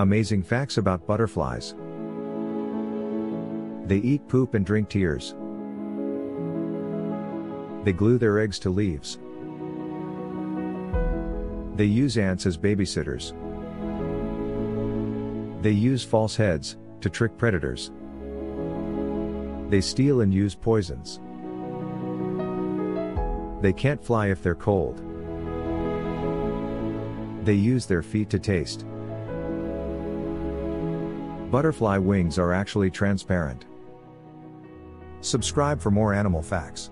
Amazing facts about butterflies. They eat poop and drink tears. They glue their eggs to leaves. They use ants as babysitters. They use false heads to trick predators. They steal and use poisons. They can't fly if they're cold. They use their feet to taste. Butterfly wings are actually transparent. Subscribe for more animal facts.